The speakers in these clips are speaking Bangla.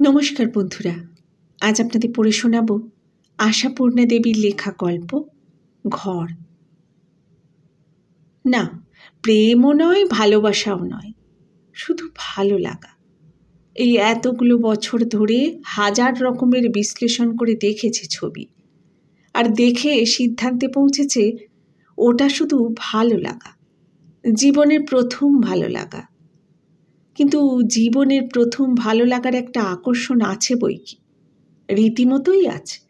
নমস্কার বন্ধুরা, আজ আপনাদের পড়ে শোনাব আশাপূর্ণা দেবীর লেখা গল্প, ঘর। না, প্রেমও নয়, ভালোবাসাও নয়, শুধু ভালো লাগা। এই এতগুলো বছর ধরে হাজার রকমের বিশ্লেষণ করে দেখেছে ছবি, আর দেখে সিদ্ধান্তে পৌঁছেছে, ওটা শুধু ভালো লাগা, জীবনের প্রথম ভালো লাগা। কিন্তু জীবনের প্রথম ভালো লাগার একটা আকর্ষণ আছে বই কি? রীতিমতোই আছে।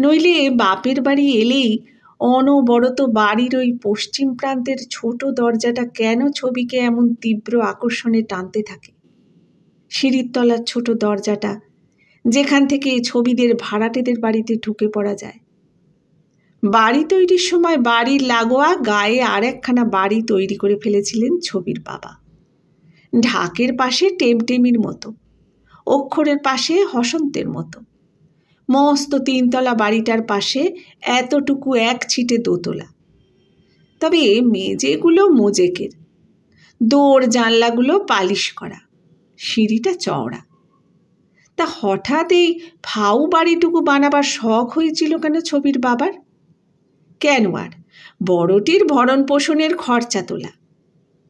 নইলে বাপের বাড়ি এলেই অনবরত বাড়ির ওই পশ্চিম প্রান্তের ছোট দরজাটা কেন ছবিকে এমন তীব্র আকর্ষণে টানতে থাকে? সিঁড়ির তলার ছোট দরজাটা, যেখান থেকে ছবিদের ভাড়াটেদের বাড়িতে ঢুকে পড়া যায়। বাড়ি তৈরির সময় বাড়ির লাগোয়া গায়ে আর একখানা বাড়ি তৈরি করে ফেলেছিলেন ছবির বাবা। ঢাকের পাশে টেমটেমির মতো, অক্ষরের পাশে হসন্তের মতো। মস্ত তিনতলা বাড়িটার পাশে এতটুকু এক ছিটে দোতলা। তবে মেজেগুলো মোজেকের। দৌড় জানলাগুলো পালিশ করা। সিঁড়িটা চওড়া। তা হঠাৎ এই ফাউ বাড়িটুকু বানাবার শখ হয়েছিল কেন ছবির বাবার? কেন আর? বড়টির ভরণ পোষণের খরচা তোলা।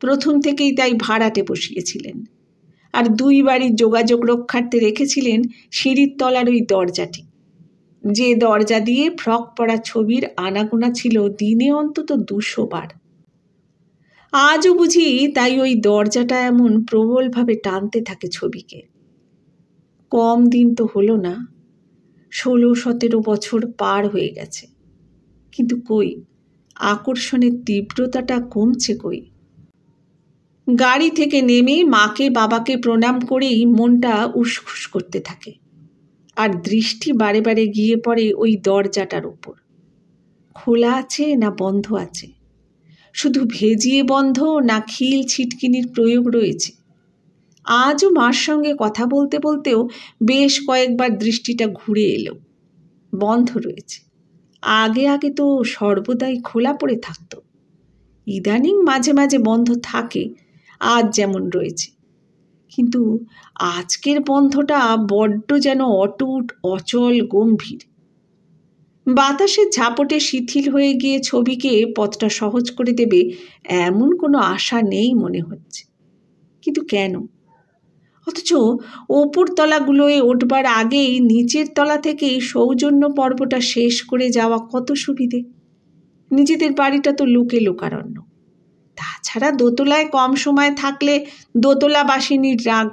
প্রথম থেকেই তাই ভাড়াটে বসিয়েছিলেন। আর দুই বাড়ির যোগাযোগ রক্ষার্থে রেখেছিলেন সিঁড়ির তলার ওই দরজাটি। যে দরজা দিয়ে ফ্রক পড়া ছবির আনাগোনা ছিল দিনে অন্তত দুশো বার। আজও বুঝি তাই ওই দরজাটা এমন প্রবলভাবে টানতে থাকে ছবিকে। কম দিন তো হলো না, ষোলো সতেরো বছর পার হয়ে গেছে। কিন্তু কই, আকর্ষণের তীব্রতাটা কমছে কই? গাড়ি থেকে নেমে মাকে, বাবাকে প্রণাম করেই মনটা উসখুস করতে থাকে। আর দৃষ্টি বারে বারে গিয়ে পড়ে ওই দরজাটার ওপর। খোলা আছে না বন্ধ আছে? শুধু ভেজিয়ে বন্ধ না খিল ছিটকিনির প্রয়োগ রয়েছে? আজও মার সঙ্গে কথা বলতে বলতেও বেশ কয়েকবার দৃষ্টিটা ঘুরে এলো। বন্ধ রয়েছে। আগে আগে তো সর্বদাই খোলা পড়ে থাকতো। ইদানিং মাঝে মাঝে বন্ধ থাকে। আজ যেমন রয়েছে। কিন্তু আজকের বন্ধটা বড্ড যেন অটুট, অচল, গম্ভীর। বাতাসের ঝাপটে শিথিল হয়ে গিয়ে ছবিকে পথটা সহজ করে দেবে এমন কোনো আশা নেই মনে হচ্ছে। কিন্তু কেন? অথচ ওপর তলাগুলোয় উঠবার আগেই নিচের তলা থেকেই সৌজন্য পর্বটা শেষ করে যাওয়া কত সুবিধে? নিজেদের বাড়িটা তো লোকে লোকারণ্য। তাছাড়া দোতলায় কম সময় থাকলে দোতলা বাসিনীর রাগ।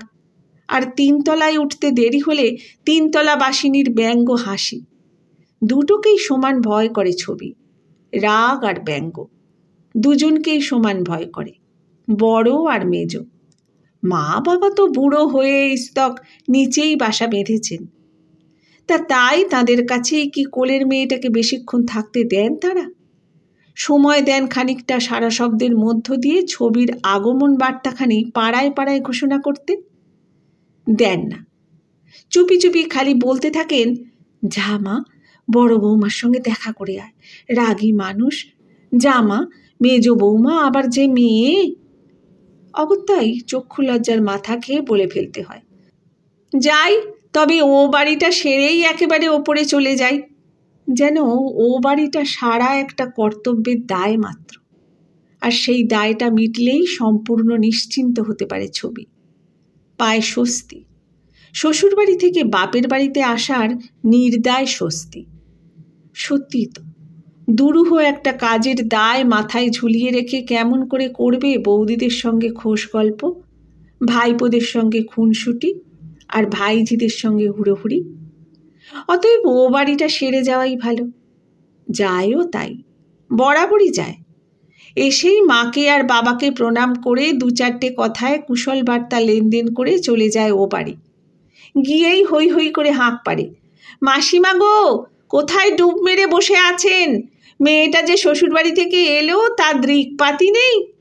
আর তিনতলায় উঠতে দেরি হলে তিনতলা বাসিনীর ব্যঙ্গ হাসি। দুটোকেই সমান ভয় করে ছবি, রাগ আর ব্যঙ্গ। দুজনকেই সমান ভয় করে, বড় আর মেজ। মা বাবা তো বুড়ো হয়ে স্তক নিচেই বাসা বেঁধেছেন। তা তাই তাদের কাছেই কি কোলের মেয়েটাকে বেশিক্ষণ থাকতে দেন তারা? সময় দেন খানিকটা সারা শব্দের মধ্য দিয়ে ছবির আগমন বার্তাখানি পাড়ায় পাড়ায় ঘোষণা করতে? দেন না। চুপি চুপি খালি বলতে থাকেন, যা মা, বড় বৌমার সঙ্গে দেখা করে আয়। রাগী মানুষ। জামা মেজ বৌমা, আবার যে মেয়ে। অগত্যাই চক্ষু লজ্জার মাথা খেয়ে বলে ফেলতে হয়। যাই, তবে ও বাড়িটা সেরেই একেবারে ওপরে চলে যাই। যেন ও বাড়িটা সারা একটা কর্তব্যের দায় মাত্র। আর সেই দায়টা মিটলেই সম্পূর্ণ নিশ্চিন্ত হতে পারে ছবি। পায় স্বস্তি। শ্বশুরবাড়ি থেকে বাপের বাড়িতে আসার নির্দায় স্বস্তি। সত্যি তো, দুরূহ একটা কাজের দায় মাথায় ঝুলিয়ে রেখে কেমন করে করবে বৌদিদের সঙ্গে খোশ গল্প, ভাইপোদের সঙ্গে খুনসুটি আর ভাইঝিদের সঙ্গে হুড়োহুড়ি? অতএব ও বাড়িটা সেরে যাওয়াই ভালো। যায়ও তাই, বরাবরই যায়। এসেই মাকে আর বাবাকে প্রণাম করে দু চারটে কথায় কুশল বার্তা লেনদেন করে চলে যায় ও বাড়ি। গিয়েই হই হই করে হাঁক পারে মাসিমা গো, কোথায় ডুব মেরে বসে আছেন? মেয়েটা যে শ্বশুরবাড়ি থেকে এলো, তার দৃকপাতি নেই।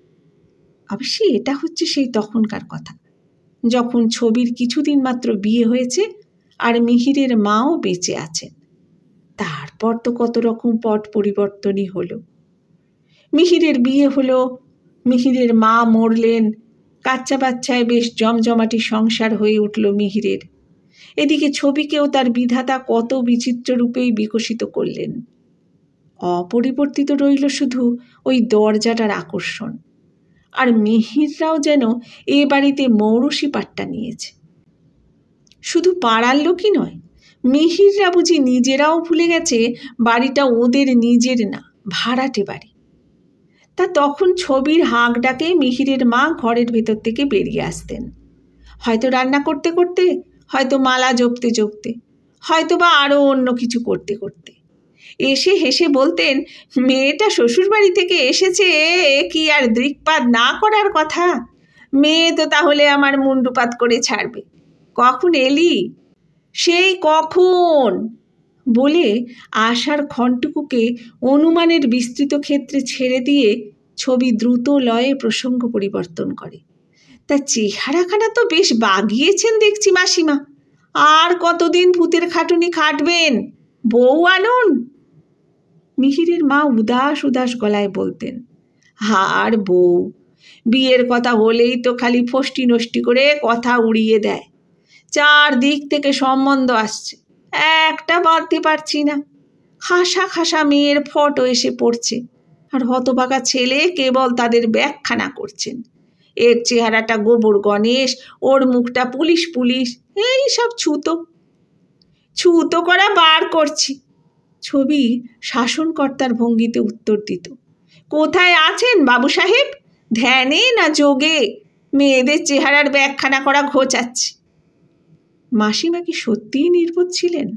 অবশ্যই এটা হচ্ছে সেই তখনকার কথা। যখন ছবির কিছুদিন মাত্র বিয়ে হয়েছে আর মিহিরের মাও বেঁচে আছেন। তারপর তো কত রকম পট পরিবর্তনই হলো। মিহিরের বিয়ে হলো, মিহিরের মা মরলেন কাচ্চা বাচ্চায় বেশ জমজমাটি সংসার হয়ে উঠল মিহিরের। এদিকে ছবিকেও তার বিধাতা কত বিচিত্র রূপেই বিকশিত করলেন। অপরিবর্তিত রইল শুধু ওই দরজাটার আকর্ষণ। আর মিহিররাও যেন এ বাড়িতে মৌরসি পাট্টা নিয়েছে। শুধু পাড়ার লোকই নয় মিহিররা বুঝি নিজেরাও ভুলে গেছে বাড়িটা ওদের নিজের না, ভাড়াটে বাড়ি। তা তখন ছবির হাঁক ডাকে মিহিরের মা ঘরের ভেতর থেকে বেরিয়ে আসতেন। হয়তো রান্না করতে করতে, হয়তো মালা জপতে জপতে, হয়তো বা আরও অন্য কিছু করতে করতে। এসে হেসে বলতেন, মেয়েটা শ্বশুরবাড়ি থেকে এসেছে, কি আর দৃকপাত না করার কথা? মেয়ে তো তাহলে আমার মুন্ডুপাত করে ছাড়বে। কখন এলি? সেই কখন? বলে আশার ক্ষণটুকুকে অনুমানের বিস্তৃত ক্ষেত্রে ছেড়ে দিয়ে ছবি দ্রুত লয়ে প্রসঙ্গ পরিবর্তন করে। তা চেহারাখানা তো বেশ বাগিয়েছেন দেখছি মাসিমা। আর কতদিন ভূতের খাটুনি খাটবেন? বউ আনুন? মিহিরের মা উদাস উদাস গলায় বলতেন হার বউ, বিয়ের কথা হলেই তো খালি ফষ্টি নষ্টি করে কথা উড়িয়ে দেয়। চার দিক থেকে সম্বন্ধ আসছে। একটা বাঁধতে পারছি না। খাসা খাসা মেয়ের ফটো এসে পড়ছে। আর হতবাকা ছেলে কেবল তাদের ব্যাখ্যানা করছেন। এর চেহারাটা গোবর গণেশ, ওর মুখটা পুলিশ পুলিশ, এই সব ছুতো। ছুতো করা বার করছি। ছবি শাসনকর্তার ভঙ্গিতে উত্তর দিত। কোথায় আছেন বাবু সাহেব? ধ্যানে না যোগে? মেয়েদের চেহারার ব্যাখ্যানা করা ঘোচাচ্ছে। মাসিমা কি সত্যিই নির্বোধ ছিলেন?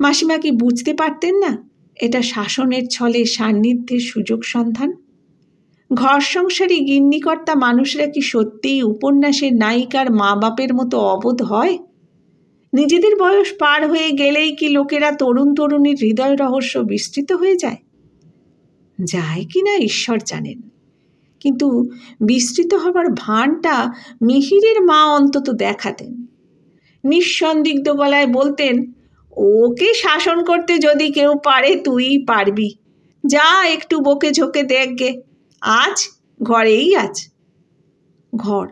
মাসিমা কি বুঝতে পারতেন না এটা শাসনের ছলে সান্নিধ্যের সুযোগ সন্ধান? ঘর সংসারী গিন্নিকর্তা মানুষরা কি সত্যিই উপন্যাসের নায়িকার মা বাপের মতো অবোধ হয়? নিজেদের বয়স পার হয়ে গেলেই কি লোকেরা তরুণ তরুণীর হৃদয় রহস্য বিস্তৃত হয়ে যায়? যায় কি না ঈশ্বর জানেন। কিন্তু বিস্তৃত হবার ভানটা মিহিরের মা অন্তত দেখাতেন। নিঃসন্দিগ্ধ গলায় বলতেন, ওকে শাসন করতে যদি কেউ পারে তুই পারবি। যা একটু বকে ঝোঁকে দেখগে আজ ঘরেই আজ। ঘর।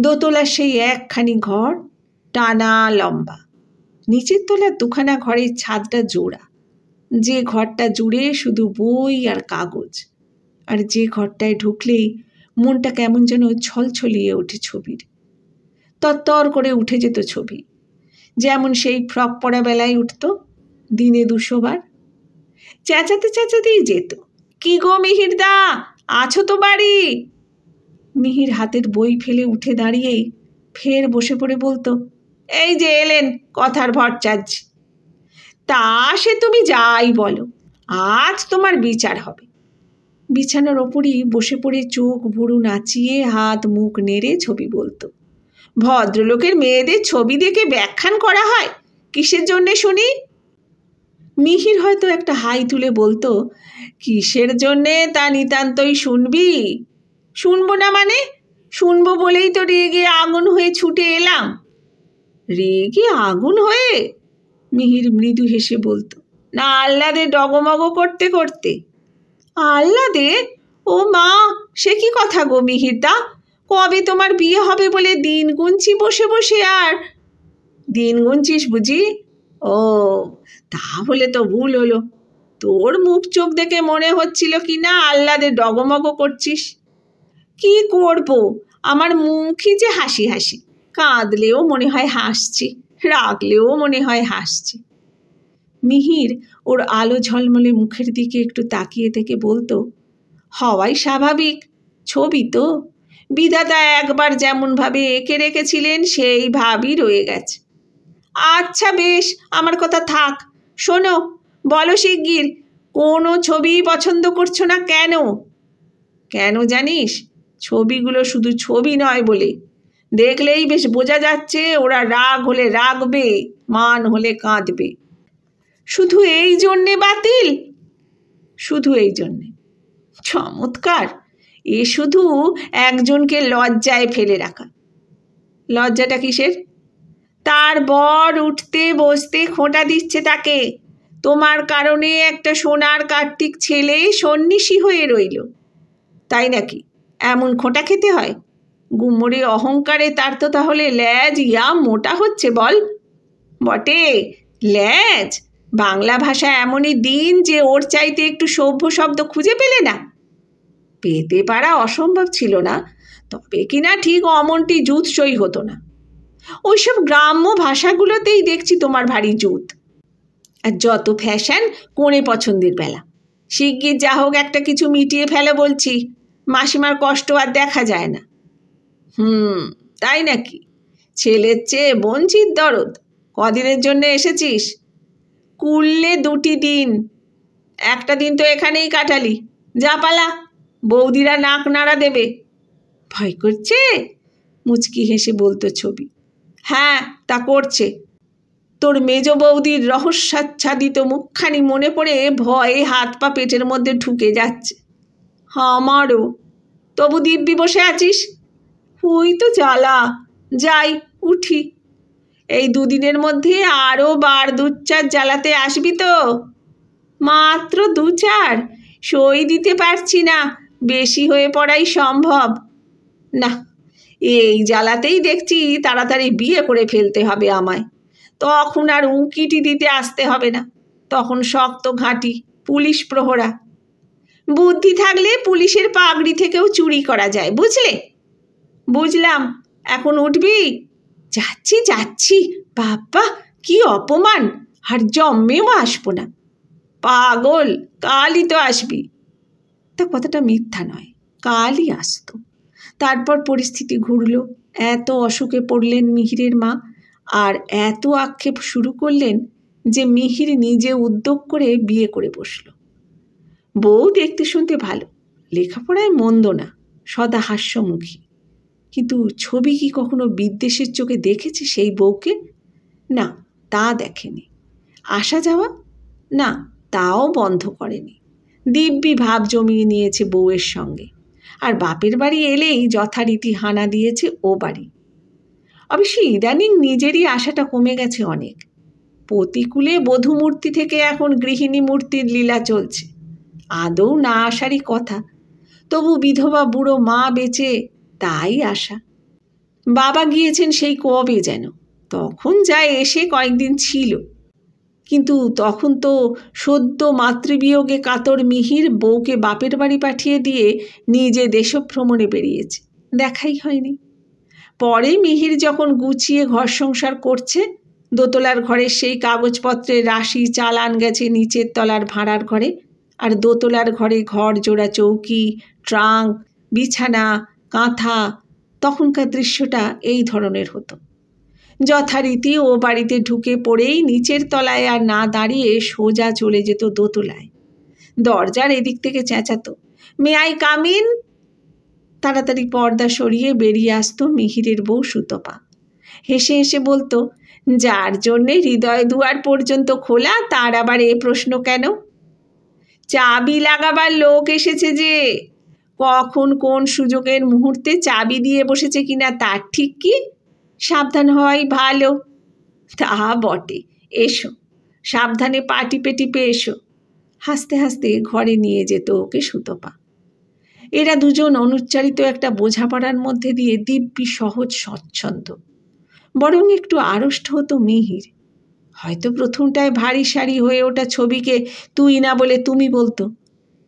দোতলা সেই একখানি ঘর টানা লম্বা। নিচের তলার দুখানা ঘরের ছাদটা জোড়া। যে ঘরটা জুড়ে শুধু বই আর কাগজ। আর যে ঘরটায় ঢুকলেই মনটা কেমন যেন ছলছলিয়ে ওঠে ছবির। তত্তর করে উঠে যেত ছবি। যেমন সেই ফ্রক পরা বেলায় উঠত, দিনে দুশোবার। চেঁচাতে চেঁচাতেই যেত, কি গো মিহিরদা, আছো তো বাড়ি? মিহির হাতের বই ফেলে উঠে দাঁড়িয়েই ফের বসে পড়ে বলতো, এই যে এলেন, কথার ভট্টাচার্য তা সে তুমি যাই বলো, আজ তোমার বিচার হবে। বিছানার ওপরই বসে পড়ে চোখ ভুরু নাচিয়ে হাত মুখ নেড়ে ছবি বলতো। ভদ্রলোকের মেয়েদের ছবি দেখে ব্যাখ্যান করা হয়? কিসের জন্যে শুনি? মিহির হয়তো একটা হাই তুলে বলতো, কিসের জন্যে তা নিতান্তই শুনবি? শুনব না মানে? শুনব বলেই তো রেগে আগুন হয়ে ছুটে এলাম। রেগে আগুন হয়ে? মিহির মৃদু হেসে বলতো, না, আহ্লাদে ডগমগ করতে করতে। আহ্লাদে? ও মা, সে কি কথা গো মিহিরদা? কবে তোমার বিয়ে হবে বলে দিন গুনছি বসে বসে আর? দিন গুনছিস বুঝি? ও তাহলে তো ভুল হলো। তোর মুখ চোখ দেখে মনে হচ্ছিল কি না আহ্লাদে ডগমগ করছিস? কি করব? আমার মুখই যে হাসি হাসি, কাঁদলেও মনে হয় হাসছি, রাগলেও মনে হয় হাসছি। মিহির ওর আলো ঝলমলে মুখের দিকে একটু তাকিয়ে থেকে বলতো, হওয়াই স্বাভাবিক, ছবি তো। বিধাতা একবার যেমনভাবে এঁকে রেখেছিলেন, সেই ভাবই রয়ে গেছে। আচ্ছা বেশ, আমার কথা থাক। শোনো, বলো শিগগির, কোনো ছবি পছন্দ করছ না কেন? কেন জানিস? ছবিগুলো শুধু ছবি নয় বলে। দেখলেই বেশ বোঝা যাচ্ছে ওরা রাগ হলে রাগবে, মান হলে কাঁদবে। শুধু এই জন্যে বাতিল? শুধু এই জন্যে। চমৎকার! এ শুধু একজনকে লজ্জায় ফেলে রাখা। লজ্জাটা কিসের? তার বর উঠতে বসতে খোঁটা দিচ্ছে তাকে। তোমার কারণে একটা সোনার কার্তিক ছেলে সন্ন্যাসী হয়ে রইল। তাই নাকি? এমন খোঁটা খেতে হয়? গুমরে অহংকারে তার তো তাহলে ল্যাজ, ইয়া মোটা হচ্ছে বল। বটে, ল্যাজ? বাংলা ভাষা এমনই দিন যে ওর চাইতে একটু সভ্য শব্দ খুঁজে পেলে না। পেতে পারা অসম্ভব ছিল না, তবে কিনা ঠিক অমনটি জুৎসই হতো না। ওইসব গ্রাম্য ভাষাগুলোতেই দেখছি তোমার ভারী জুত। আর যত ফ্যাশন, কোণে পছন্দের বেলা। শিগগির যা হোক একটা কিছু মিটিয়ে ফেলে বলছি, মাসিমার কষ্ট আর দেখা যায় না। হুম, তাই নাকি? ছেলের চেয়ে বঞ্চিত দরদ, কদিনের জন্য এসেছিস? কুললে দুটি দিন। একটা দিন তো এখানেই কাটালি। যা পালা। বৌদিরা নাক নাড়া দেবে। ভয় করছে? মুচকি হেসে বলতো ছবি। হ্যাঁ তা করছে। তোর মেজ বৌদির রহস্যাচ্ছাদিত মুখখানি মনে পড়ে ভয়ে হাত পা পেটের মধ্যে ঢুকে যাচ্ছে। আমারও। তবু দিব্যি বসে আছিস? ওই তো জ্বালা। যাই, উঠি। এই দুদিনের মধ্যে আরও বার দু চার জ্বালাতে আসবি তো? মাত্র দু চার সই দিতে পারছি না। বেশি হয়ে পড়াই সম্ভব। না, এই জ্বালাতেই দেখছি তাড়াতাড়ি বিয়ে করে ফেলতে হবে আমায়। তখন আর উঁকিটি দিতে আসতে হবে না। তখন শক্ত ঘাঁটি, পুলিশ প্রহরা। বুদ্ধি থাকলে পুলিশের পাগড়ি থেকেও চুরি করা যায়, বুঝলে? বুঝলাম। এখন উঠবি? যাচ্ছি যাচ্ছি। বাবা, কি অপমান! আর জন্মেও আসব না। পাগল, কালই তো আসবি। তা কথাটা মিথ্যা নয়, কালই আসতো। তারপর পরিস্থিতি ঘুরল, এত অসুখে পড়লেন মিহিরের মা আর এত আক্ষেপ শুরু করলেন যে মিহির নিজে উদ্যোগ করে বিয়ে করে বসল। বউ দেখতে শুনতে ভালো, লেখাপড়ায় মন্দ না, সদা হাস্যমুখী। কিন্তু ছবি কি কখনো বিদ্বেষের চোখে দেখেছে সেই বউকে? না, তা দেখেনি। আসা যাওয়া? না, তাও বন্ধ করেনি। দিব্যি ভাব জমিয়ে নিয়েছে বউয়ের সঙ্গে। আর বাপের বাড়ি এলেই যথারীতি হানা দিয়েছে ও বাড়ি। অবশ্য ইদানিং নিজেরই আশাটা কমে গেছে অনেক। প্রতিকূলে বধূ মূর্তি থেকে এখন গৃহিণী মূর্তির লীলা চলছে। আদৌ না আসারই কথা। তবু বিধবা বুড়ো মা বেঁচে তাই আশা। বাবা গিয়েছেন সেই কবে যেন। তখন যা এসে কয়েকদিন ছিল। কিন্তু তখন তো সদ্য মাতৃবিয়োগে কাতর মিহির বউকে বাপের বাড়ি পাঠিয়ে দিয়ে নিজে দেশভ্রমণে বেরিয়েছে। দেখাই হয়নি। পরে মিহির যখন গুছিয়ে ঘর সংসার করছে, দোতলার ঘরের সেই কাগজপত্রের রাশি চালান গেছে নিচের তলার ভাড়ার ঘরে, আর দোতলার ঘরে ঘর জোড়া চৌকি, ট্রাঙ্ক, বিছানা, কাঁথা, তখনকার দৃশ্যটা এই ধরনের হতো। যথারীতি ও বাড়িতে ঢুকে পড়েই নিচের তলায় আর না দাঁড়িয়ে সোজা চলে যেত দোতলায়। দরজার এদিক থেকে চেঁচাতো। মে আই কামিন তাড়াতাড়ি পর্দা সরিয়ে বেরিয়ে আসতো মিহিরের বউ সুতপা। হেসে হেসে বলতো, যার জন্যে হৃদয় দুয়ার পর্যন্ত খোলা, তার আবার এ প্রশ্ন কেন? চাবি লাগাবার লোক এসেছে যে। কখন কোন সুযোগের মুহূর্তে চাবি দিয়ে বসেছে কিনা, তার ঠিক কি? সাবধান হয়, ভালো। তা বটে, এসো। সাবধানে পা টিপে টিপে এসো। হাসতে হাসতে ঘরে নিয়ে যেত ওকে সুতপা। এরা দুজন অনুচ্চারিত একটা বোঝাপড়ার মধ্যে দিয়ে দিব্যি, সহজ, স্বচ্ছন্দ। বরং একটু আড়ষ্ট হতো মিহির। হয়তো প্রথমটায় ভারী সারি হয়ে ওটা ছবিকে তুই না বলে তুমি বলতো।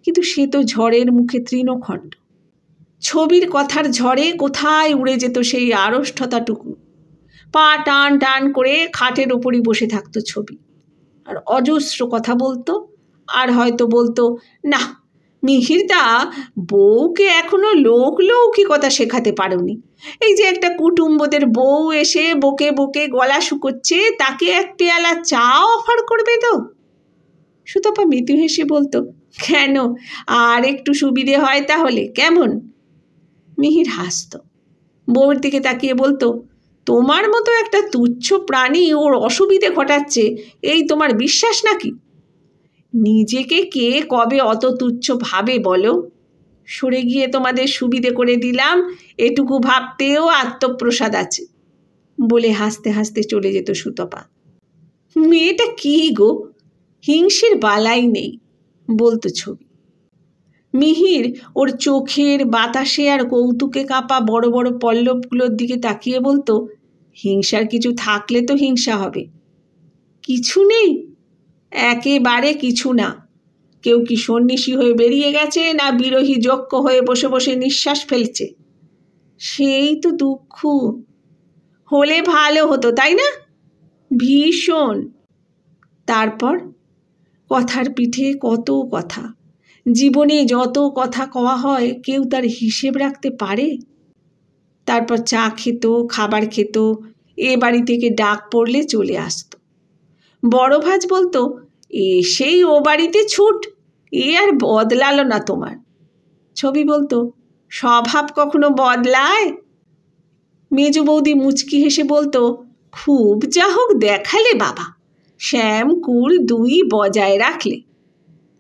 কিন্তু সে তো ঝড়ের মুখে তৃণখণ্ড। ছবির কথার ঝড়ে কোথায় উড়ে যেত সেই আড়ষ্ঠতাটুকু। পা টান টান করে খাটের ওপরই বসে থাকতো ছবি। আর অজস্র কথা বলতো, আর হয়তো বলতো, না, মিহিরদা, বউকে এখনও লোক লৌকিকতা শেখাতে পারোনি। এই যে একটা কুটুম্বদের বউ এসে বকে বকে গলা শুকোচ্ছে, তাকে এক পেয়ালা চা অফার করবে তো? সুতপা মৃত্যু হেসে বলতো, কেন? আর একটু সুবিধে হয় তাহলে, কেমন? মিহির হাসত। বউর দিকে তাকিয়ে বলতো, তোমার মতো একটা তুচ্ছ প্রাণী ওর অসুবিধে ঘটাচ্ছে, এই তোমার বিশ্বাস নাকি? নিজেকে কে কবে অত তুচ্ছ ভাবে বলো? সরে গিয়ে তোমাদের সুবিধে করে দিলাম, এটুকু ভাবতেও আত্মপ্রসাদ আছে, বলে হাসতে হাসতে চলে যেত সুতপা। মেয়েটা কি গো? হিংসের বালাই নেই, বলতো ছবি। মিহির ওর চোখের বাতাসে আর কৌতুকে কাঁপা বড় বড় পল্লবগুলোর দিকে তাকিয়ে বলতো, হিংসার কিছু থাকলে তো হিংসা হবে। কিছু নেই, একেবারে কিছু না। কেউ কি সন্ন্যাসী হয়ে বেরিয়ে গেছে না বিরোহী যজ্ঞ হয়ে বসে বসে নিঃশ্বাস ফেলছে? সেই তো দুঃখ। হলে ভালো হতো, তাই না? ভীষণ। তারপর? কথার পিঠে কত কথা। জীবনে যত কথা কওয়া হয়, কেউ তার হিসেব রাখতে পারে? তারপর চা খেত, খাবার খেত, এ বাড়ি থেকে ডাক পড়লে চলে আসতো। বড় ভাজ বলতো, এ সেই ও বাড়িতে ছুট, এ আর বদলালো না তোমার। ছবি বলতো, স্বভাব কখনো বদলায়? মেজু বৌদি মুচকি হেসে বলতো, খুব যা হোক দেখালে বাবা, শ্যাম, কুল দুই বজায় রাখলে।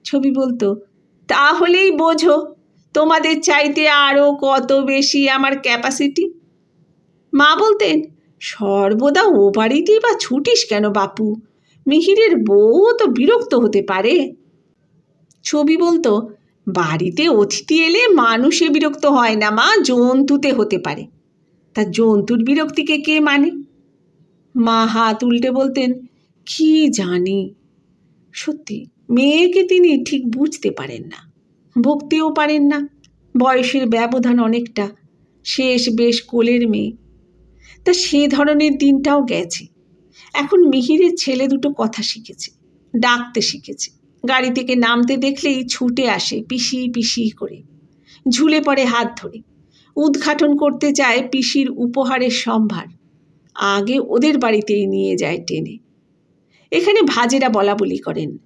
ছবি বলতো তাহলেই বোঝো, তোমাদের চাইতে আরও কত বেশি আমার ক্যাপাসিটি মা বলতেন, সর্বদা ও বাড়িতেই বা ছুটিস কেন বাপু? মিহিরের বউ তো বিরক্ত হতে পারে। ছবি বলতো, বাড়িতে অতিথি এলে মানুষে বিরক্ত হয় না মা, জন্তুতে হতে পারে। তা জন্তুর বিরক্তিকে কে মানে? মা হাত উল্টে বলতেন, কি জানি। সত্যি মেয়েকে তিনি ঠিক বুঝতে পারেন না ভক্তিও পারেন না। বয়সের ব্যবধান অনেকটা, শেষ বেশ কোলের মেয়ে। তা সে ধরনের দিনটাও গেছে। এখন মিহিরের ছেলে দুটো কথা শিখেছে, ডাকতে শিখেছে। গাড়ি থেকে নামতে দেখলেই ছুটে আসে পিসি পিসি করে। ঝুলে পড়ে হাত ধরে। উদ্ঘাটন করতে চায় পিসির উপহারের সম্ভার। আগে ওদের বাড়িতেই নিয়ে যায় টেনে। এখানে ভাজেরা বলা বলি করেন।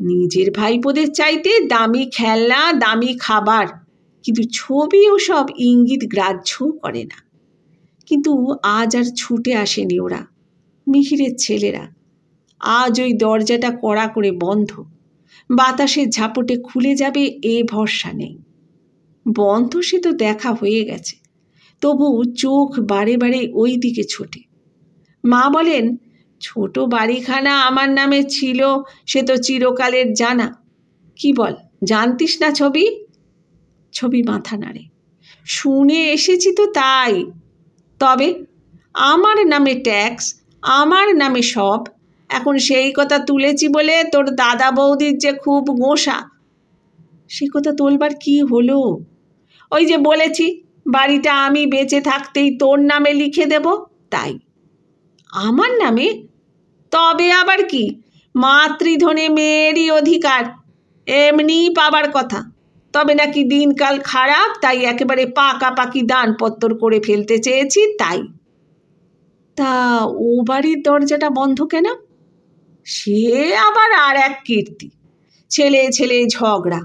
নিজের ভাইপোদের চাইতে দামি খেলনা, দামি খাবার, কিন্তু ছবি ও সব ইঙ্গিত গ্রাহ্য করে না। কিন্তু আজ আর ছুটে আসেনি ওরা, মিহিরের ছেলেরা। আজ ওই দরজাটা কড়া করে বন্ধ। বাতাসের ঝাপটে খুলে যাবে এ ভরসা নেই। বন্ধ সে তো দেখা হয়ে গেছে, তবু চোখ বারে বারে ওই দিকে ছোটে। মা বলেন ছোট বাড়িখানা আমার নামে ছিল, সে তো চিরকালের জানা। কি বল, জানতিস না ছবি? ছবি মাথা নাড়ে। শুনে এসেছি তো তাই। তবে আমার নামে ট্যাক্স, আমার নামে সব, এখন সেই কথা তুলেছি বলে তোর দাদা বৌদির যে খুব গোঁসা সে কথা তোলবার কি হলো? ওই যে বলেছি, বাড়িটা আমি বেঁচে থাকতেই তোর নামে লিখে দেব, তাই। আমার নামে? তবে আবার কি? মাতৃধনে মেয়েরই অধিকার। এমনি পাবার কথা। তবে নাকি দিনকাল খারাপ, তাই একেবারে পাকা পাকাপাকি দানপত্তর করে ফেলতে চেয়েছি, তাই। তা ও বাড়ির দরজাটা বন্ধ কেন? সে আবার আর এক কীর্তি। ছেলে ছেলে ঝগড়া।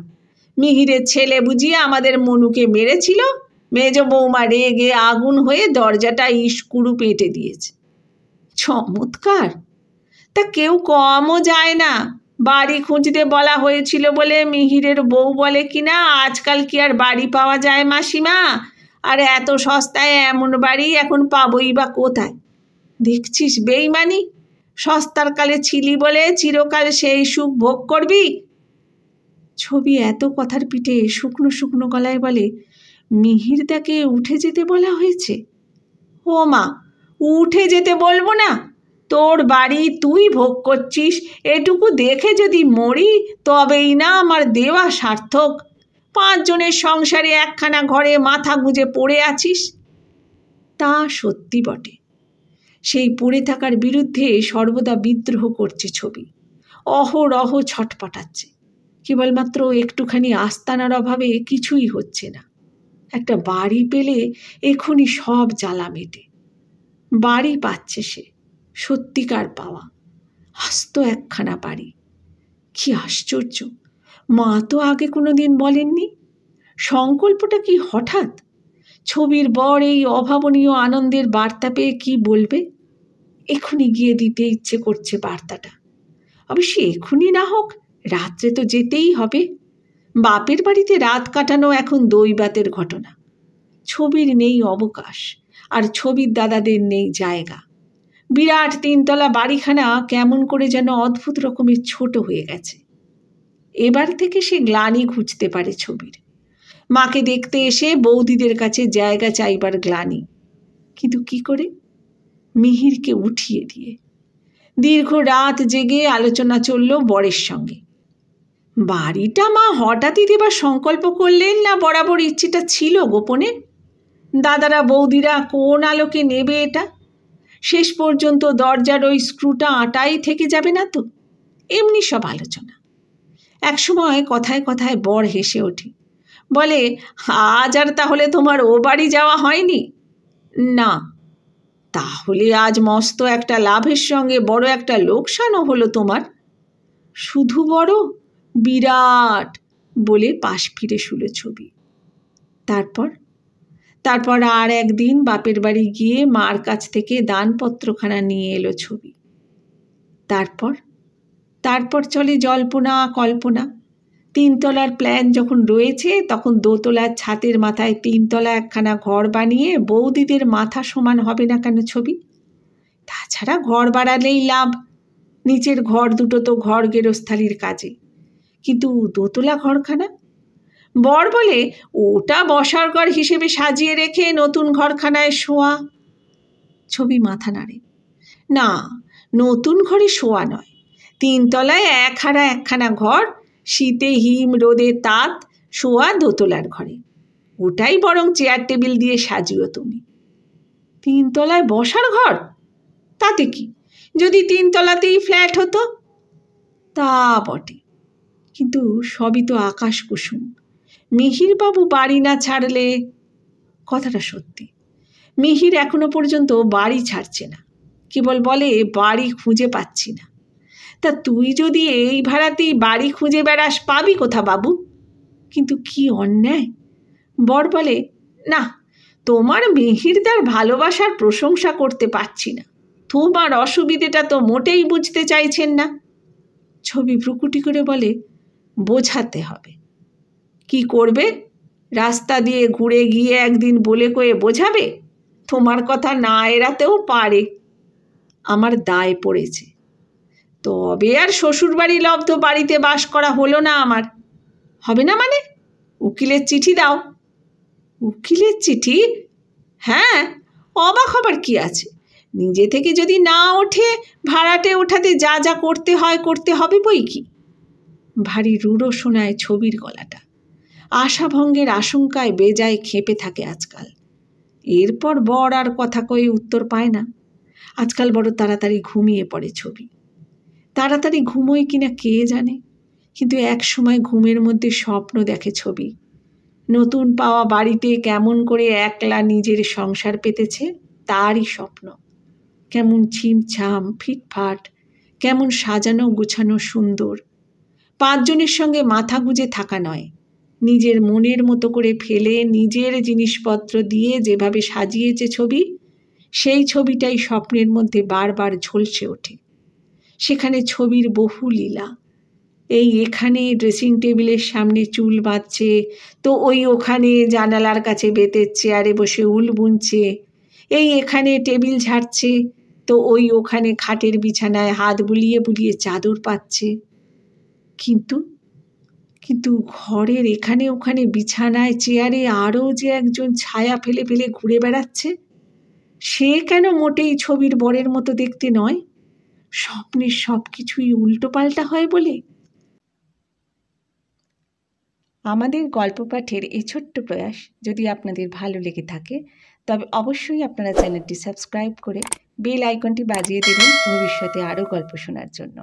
মিহিরের ছেলে বুঝিয়ে আমাদের মনুকে মেরেছিল। মেজ বৌমা রেগে আগুন হয়ে দরজাটা ইস্কুরু পেটে দিয়েছে। চমৎকার। তা কেউ কমও যায় না। বাড়ি খুঁজতে বলা হয়েছিল বলে মিহিরের বউ বলে কি না আজকাল কি আর বাড়ি পাওয়া যায় মাসিমা? আর এত সস্তায় এমন বাড়ি এখন পাবই বা কোথায়? দেখছিস বেইমানি? সস্তার কালে ছিলি বলে চিরকাল সেই সুখ ভোগ করবি? ছবি এত কথার পিঠে শুকনো শুকনো গলায় বলে, মিহির তাকে উঠে যেতে বলা হয়েছে? ও মা উঠে যেতে বলব না। তোর বাড়ি তুই ভোগ করছিস, এটুকু দেখে যদি মরি, তবেই না আমার দেওয়া সার্থক। পাঁচজনের সংসারে একখানা ঘরে মাথা গুঁজে পড়ে আছিস। তা সত্যি বটে। সেই পড়ে থাকার বিরুদ্ধে সর্বদা বিদ্রোহ করছে ছবি। অহরহ ছটপটাচ্ছে কেবলমাত্র একটুখানি আস্তানার অভাবে কিছুই হচ্ছে না। একটা বাড়ি পেলে এখনই সব জ্বালা মেটে। বাড়ি পাচ্ছে সে, সত্যিকার পাওয়া। আস্ত একখানা বাড়ি। কি আশ্চর্য! মা তো আগে কোনো দিন বলেননি। সংকল্পটা কি হঠাৎ? ছবির বর এই অভাবনীয় আনন্দের বার্তা পেয়ে কি বলবে? এখনই গিয়ে দিতে ইচ্ছে করছে বার্তাটা। অবশ্য এখনই না হোক, রাত্রে তো যেতেই হবে। বাপের বাড়িতে রাত কাটানো এখন দৈবাতের ঘটনা। ছবির নেই অবকাশ। আর ছবির দাদাদের নেই জায়গা। বিরাট তিনতলা বাড়িখানা কেমন করে যেন অদ্ভুত রকমের ছোট হয়ে গেছে। এবার থেকে সে গ্লানি ঘুচতে পারে ছবির। মাকে দেখতে এসে বৌদিদের কাছে জায়গা চাইবার গ্লানি। কিন্তু কি করে? মিহিরকে উঠিয়ে দিয়ে। দীর্ঘ রাত জেগে আলোচনা চলল বরের সঙ্গে। বাড়িটা মা হঠাৎই দেবার সংকল্প করলেন না বরাবর ইচ্ছেটা ছিল গোপনে? দাদারা বৌদিরা কোন আলোকে নেবে এটা? শেষ পর্যন্ত দরজার ওই স্ক্রুটা আটাই থেকে যাবে না তো? এমনি সব আলোচনা। একসময় কথায় কথায় বর হেসে ওঠে। বলে, আজ আর তাহলে তোমার ও বাড়ি যাওয়া হয়নি? না। তাহলে আজ মস্ত একটা লাভের সঙ্গে বড় একটা লোকসানও হলো তোমার? শুধু বড়? বিরাট! বলে পাশ ফিরে শুলো ছবি। তারপর তারপর আর একদিন বাপের বাড়ি গিয়ে মার কাছ থেকে দানপত্রখানা নিয়ে এলো ছবি। তারপর? তারপর চলে জল্পনা, কল্পনা। তিনতলার প্ল্যান যখন রয়েছে, তখন দোতলার ছাতের মাথায় তিনতলা একখানা ঘর বানিয়ে বৌদিদের মাথা সমান হবে না কেন ছবি? তাছাড়া ঘর বাড়ালেই লাভ। নিচের ঘর দুটো তো ঘর গেরস্থালির কাজে। কিন্তু দোতলা ঘরখানা? বর বলে, ওটা বসার ঘর হিসেবে সাজিয়ে রেখে নতুন ঘরখানায় শোয়া। ছবি মাথা নাড়ে। না, নতুন ঘরে শোয়া নয়। তিনতলায় এক হারা একখানা ঘর, শীতে হিম, রোদে তাঁত, শোয়া দোতলার ঘরে। ওটাই বরং চেয়ার টেবিল দিয়ে সাজিও তুমি। তিনতলায় বসার ঘর? তাতে কি? যদি তিনতলাতেই ফ্ল্যাট হতো? তা বটে। কিন্তু সবই তো আকাশ কুসুম। মিহিরবাবু বাড়ি না ছাড়লে? কথাটা সত্যি। মিহির এখনও পর্যন্ত বাড়ি ছাড়ছে না। কেবল বলে, বাড়ি খুঁজে পাচ্ছি না। তা তুই যদি এই ভাড়াতেই বাড়ি খুঁজে বেড়াস, পাবি কোথা বাবু? কিন্তু কি অন্যায়? বর বলে, না, তোমার মিহিরদার ভালোবাসার প্রশংসা করতে পারছি না। তোমার অসুবিধেটা তো মোটেই বুঝতে চাইছেন না। ছবি ভ্রুকুটি করে বলে, বোঝাতে হবে। কি করবে? রাস্তা দিয়ে ঘুরে গিয়ে একদিন বলে কয়ে বোঝাবে? তোমার কথা না এড়াতেও পারে। আমার দায় পড়েছে। তবে আর শ্বশুরবাড়ি লব্ধ বাড়িতে বাস করা হলো না আমার। হবে না মানে? উকিলের চিঠি দাও। উকিলের চিঠি? হ্যাঁ অবাক হবার কি আছে? নিজে থেকে যদি না ওঠে, ভাড়াটে ওঠাতে যা যা করতে হয়, করতে হবে বই কি? ভারী রুড়ো শোনায় ছবির গলাটা। আশাভঙ্গের আশঙ্কায় বেজায় খেপে থাকে আজকাল। এরপর বর আর কথা কয়ে উত্তর পায় না। আজকাল বড় তাড়াতাড়ি ঘুমিয়ে পড়ে ছবি। তাড়াতাড়ি ঘুমোয় কিনা কে জানে? কিন্তু এক সময় ঘুমের মধ্যে স্বপ্ন দেখে ছবি। নতুন পাওয়া বাড়িতে কেমন করে একলা নিজের সংসার পেতেছে তারই স্বপ্ন। কেমন ছিমছাম, ফিটফাট, কেমন সাজানো গুছানো সুন্দর। পাঁচজনের সঙ্গে মাথা গুজে থাকা নয়। নিজের মনের মতো করে ফেলে নিজের জিনিসপত্র দিয়ে যেভাবে সাজিয়েছে ছবি, সেই ছবিটাই স্বপ্নের মধ্যে বারবার ঝলসে ওঠে। সেখানে ছবির বহু লীলা। এই এখানে ড্রেসিং টেবিলের সামনে চুল বাঁধছে, তো ওই ওখানে জানালার কাছে বেতের চেয়ারে বসে উল বুনছে, এই এখানে টেবিল ঝাড়ছে, তো ওই ওখানে খাটের বিছানায় হাত বুলিয়ে বুলিয়ে চাদর পাচ্ছে। কিন্তু কিন্তু ঘরের এখানে ওখানে বিছানায়, চেয়ারে আরও যে একজন ছায়া ফেলে ফেলে ঘুরে বেড়াচ্ছে, সে কেন মোটেই ছবির বরের মতো দেখতে নয়? স্বপ্নের সব কিছুই উল্টো পাল্টা হয় বলে? আমাদের গল্প পাঠের এই ছোট্ট প্রয়াস যদি আপনাদের ভালো লেগে থাকে, তবে অবশ্যই আপনারা চ্যানেলটি সাবস্ক্রাইব করে বেল আইকনটি বাজিয়ে দেবেন ভবিষ্যতে আরও গল্প শোনার জন্য।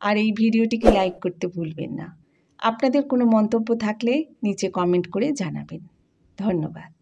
আর এই ভিডিওটিকে লাইক করতে ভুলবেন না। আপনাদের কোনো মন্তব্য থাকলে নিচে কমেন্ট করে জানাবেন। ধন্যবাদ।